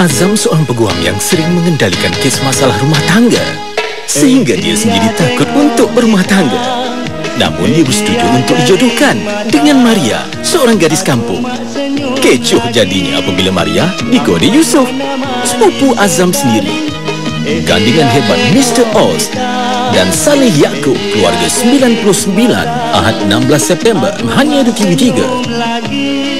Azam seorang peguam yang sering mengendalikan kes masalah rumah tangga. Sehingga dia sendiri takut untuk berumah tangga. Namun dia bersetuju untuk dijodohkan dengan Maria, seorang gadis kampung. Kecoh jadinya apabila Maria digoda Yusuf, sepupu Azam sendiri. Gandingan hebat Mr. Oz dan Saleh Yaakob, keluarga 99, Ahad 16 September, hanya di TV3